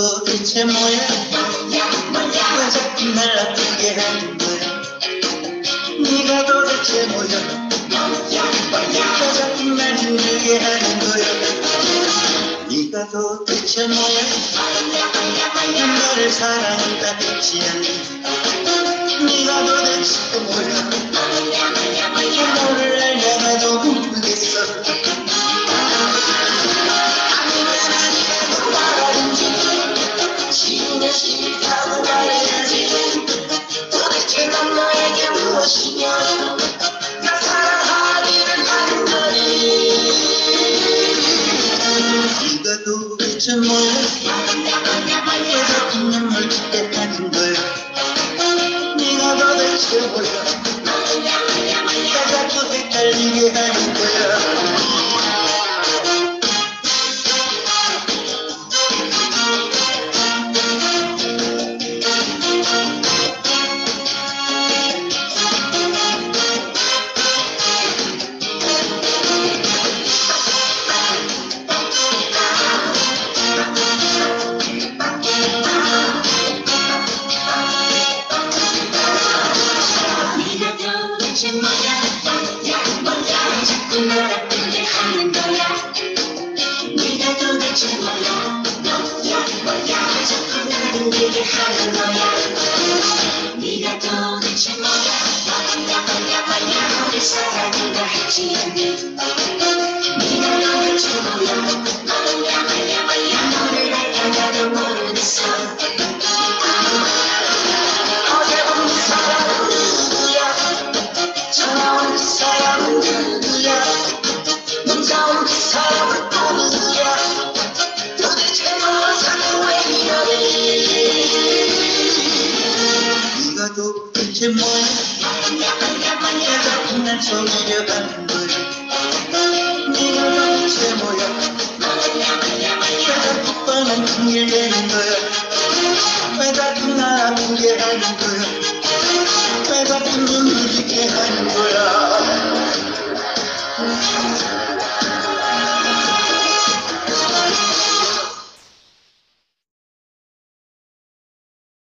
도대체 뭐야 왜 자꾸 날 아프게 하는 거야? 네가 도대체 뭐야? 왜 자꾸 날 힘들게 하는 거야? 네가 도대체 뭐야? 너를 사랑한다 했지 않니? 네가 도대체 뭐야 to my lips. Everything in which depends on me. Need another 도대체 뭐야 뭐야 뭐야 자꾸 날 아프게 하는 거야 네가 도대체 뭐야 뭐야 뭐야 자꾸 날 힘들게 하는 거야 네가 도대체 뭐야 뭐야 뭐야 뭐야 너를 사랑한다 했지 않니 네가 도대체 뭐야 뭐야 뭐야 뭐야 너를 알다가도 모르 네가 도대체 뭐야 왜 자꾸 날 속이려 하는 거야 네가 도대체 뭐야? 왜 자꾸 뻔한 핑계를 대는 거야. 왜 자꾸 나 아프게 하는 거야. 왜 자꾸 눈물 짓게 하는 거야